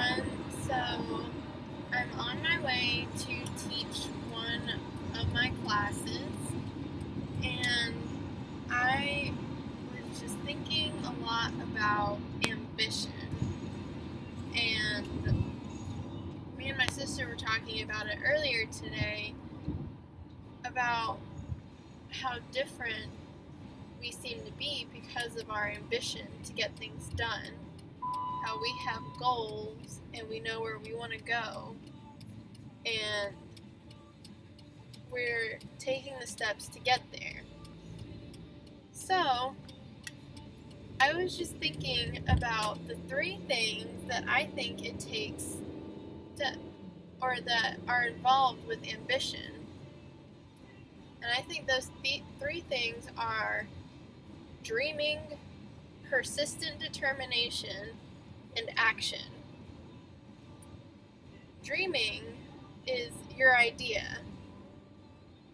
So, I'm on my way to teach one of my classes, and I was just thinking a lot about ambition. And me and my sister were talking about it earlier today about how different we seem to be because of our ambition to get things done how we have goals and we know where we want to go and we're taking the steps to get there. So, I was just thinking about the three things that I think it takes to, or that are involved with ambition. And I think those th- three things are dreaming, persistent determination, and action. Dreaming is your idea,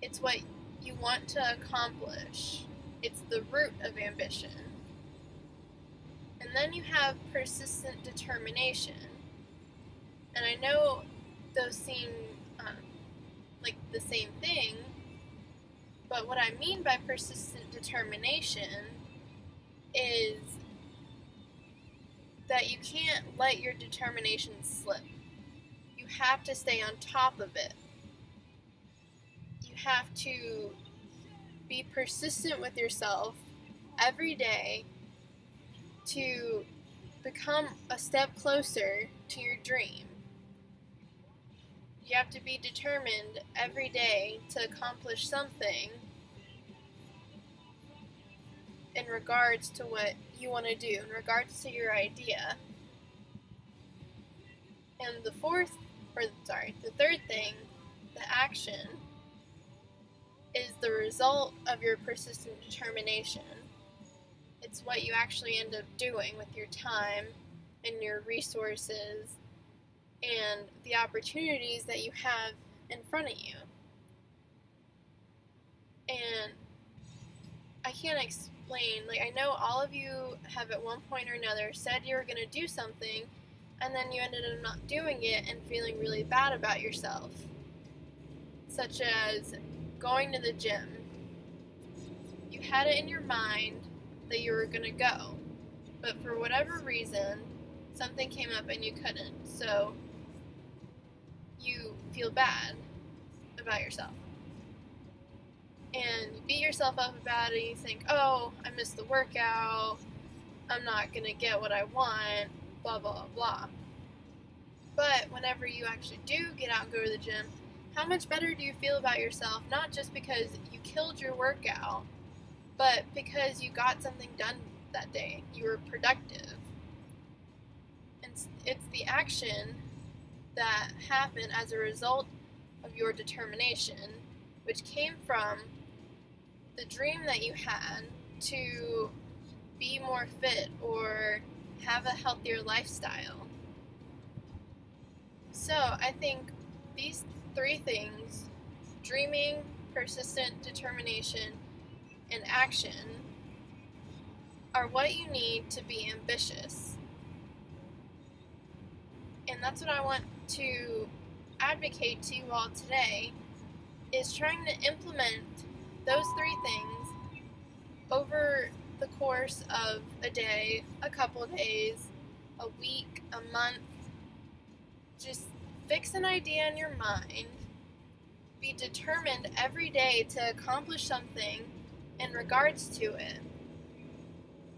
it's what you want to accomplish, it's the root of ambition. And then you have persistent determination. And I know those seem um, like the same thing, but what I mean by persistent determination is that you can't let your determination slip. You have to stay on top of it. You have to be persistent with yourself every day to become a step closer to your dream. You have to be determined every day to accomplish something in regards to what you want to do, in regards to your idea. And the fourth, or sorry, the third thing, the action, is the result of your persistent determination. It's what you actually end up doing with your time and your resources and the opportunities that you have in front of you. And I can't explain. Like, I know all of you have at one point or another said you were going to do something, and then you ended up not doing it and feeling really bad about yourself. Such as going to the gym. You had it in your mind that you were going to go, but for whatever reason, something came up and you couldn't. So, you feel bad about yourself and you beat yourself up about it, you think, oh, I missed the workout, I'm not gonna get what I want, blah, blah, blah. But whenever you actually do get out and go to the gym, how much better do you feel about yourself? Not just because you killed your workout, but because you got something done that day. You were productive. And it's the action that happened as a result of your determination, which came from the dream that you had to be more fit or have a healthier lifestyle. So I think these three things dreaming, persistent determination, and action are what you need to be ambitious. And that's what I want to advocate to you all today is trying to implement those three things over the course of a day, a couple days, a week, a month. Just fix an idea in your mind. Be determined every day to accomplish something in regards to it.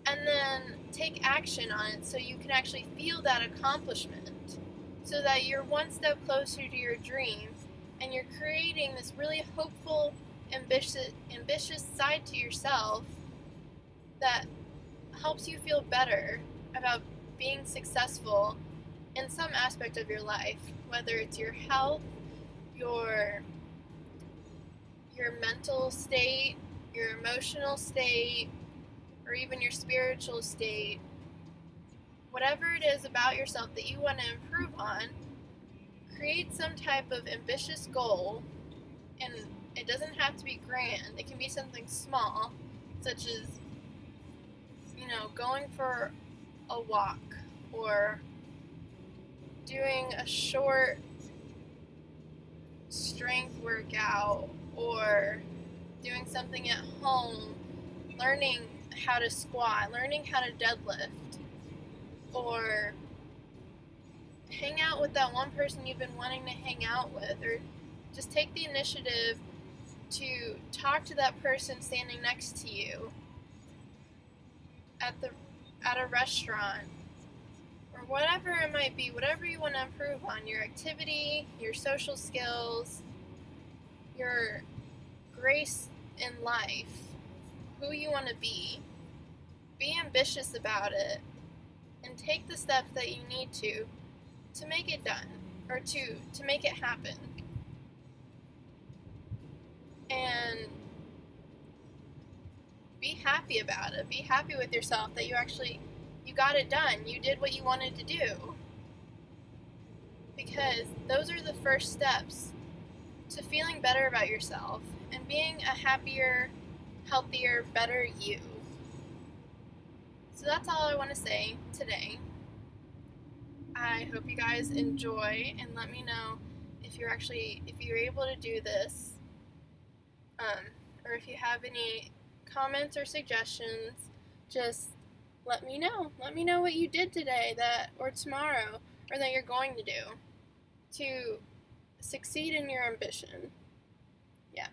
And then take action on it so you can actually feel that accomplishment. So that you're one step closer to your dream and you're creating this really hopeful ambitious ambitious side to yourself that helps you feel better about being successful in some aspect of your life, whether it's your health, your your mental state, your emotional state, or even your spiritual state. Whatever it is about yourself that you want to improve on, create some type of ambitious goal and it doesn't have to be grand. It can be something small, such as, you know, going for a walk or doing a short strength workout or doing something at home, learning how to squat, learning how to deadlift, or hang out with that one person you've been wanting to hang out with, or just take the initiative to talk to that person standing next to you at the at a restaurant or whatever it might be, whatever you want to improve on your activity, your social skills, your grace in life, who you want to be. Be ambitious about it and take the steps that you need to to make it done or to to make it happen. And be happy about it. Be happy with yourself that you actually you got it done. You did what you wanted to do. Because those are the first steps to feeling better about yourself and being a happier, healthier, better you. So that's all I want to say today. I hope you guys enjoy and let me know if you're actually if you're able to do this um, or if you have any comments or suggestions just let me know. Let me know what you did today that or tomorrow or that you're going to do to succeed in your ambition. Yeah.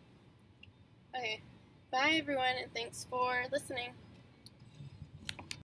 Okay. Bye everyone and thanks for listening